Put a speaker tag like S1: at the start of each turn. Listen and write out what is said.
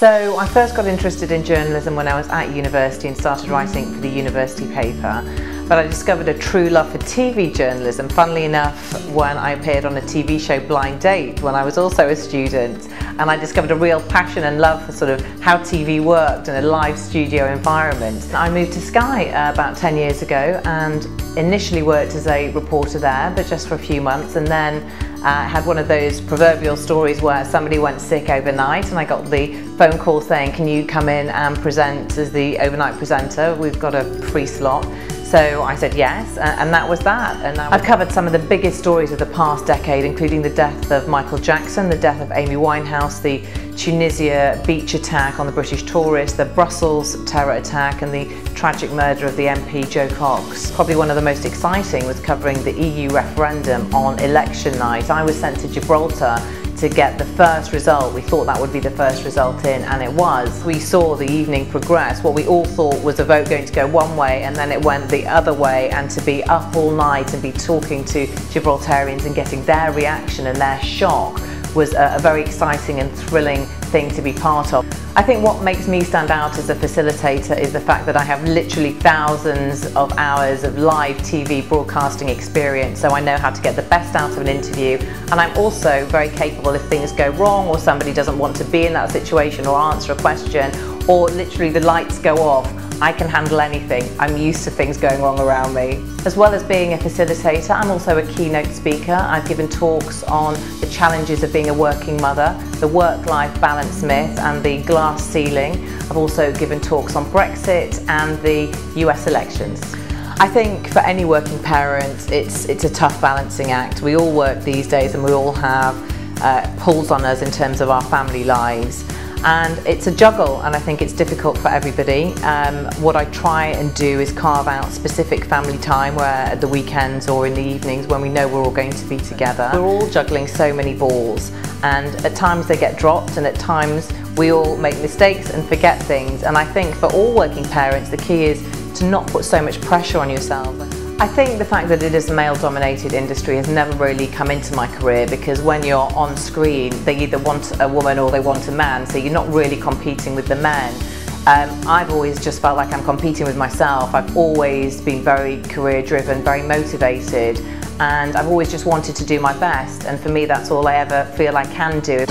S1: So I first got interested in journalism when I was at university and started writing for the university paper. But I discovered a true love for TV journalism, funnily enough, when I appeared on a TV show Blind Date when I was also a student. And I discovered a real passion and love for sort of how TV worked in a live studio environment. I moved to Sky uh, about 10 years ago and initially worked as a reporter there, but just for a few months, and then uh, had one of those proverbial stories where somebody went sick overnight and I got the phone call saying, can you come in and present as the overnight presenter? We've got a free slot. So I said yes, and that was that. And I've covered some of the biggest stories of the past decade, including the death of Michael Jackson, the death of Amy Winehouse, the Tunisia beach attack on the British tourist, the Brussels terror attack, and the tragic murder of the MP Jo Cox. Probably one of the most exciting was covering the EU referendum on election night. I was sent to Gibraltar to get the first result. We thought that would be the first result in, and it was. We saw the evening progress. What we all thought was a vote going to go one way, and then it went the other way, and to be up all night and be talking to Gibraltarians and getting their reaction and their shock was a, very exciting and thrilling thing to be part of. I think what makes me stand out as a facilitator is the fact that I have literally thousands of hours of live TV broadcasting experience, so I know how to get the best out of an interview, and I'm also very capable if things go wrong or somebody doesn't want to be in that situation or answer a question, or literally the lights go off, I can handle anything. I'm used to things going wrong around me. As well as being a facilitator, I'm also a keynote speaker. I've given talks on the challenges of being a working mother, the work-life balance myth and the glass ceiling. I've also given talks on Brexit and the US elections. I think for any working parent, it's, it's a tough balancing act. We all work these days and we all have uh, pulls on us in terms of our family lives and it's a juggle and I think it's difficult for everybody. Um, what I try and do is carve out specific family time where at the weekends or in the evenings when we know we're all going to be together. We're all juggling so many balls and at times they get dropped and at times we all make mistakes and forget things and I think for all working parents the key is to not put so much pressure on yourself. I think the fact that it is a male-dominated industry has never really come into my career because when you're on screen, they either want a woman or they want a man, so you're not really competing with the men. Um, I've always just felt like I'm competing with myself. I've always been very career driven, very motivated, and I've always just wanted to do my best. And for me, that's all I ever feel I can do.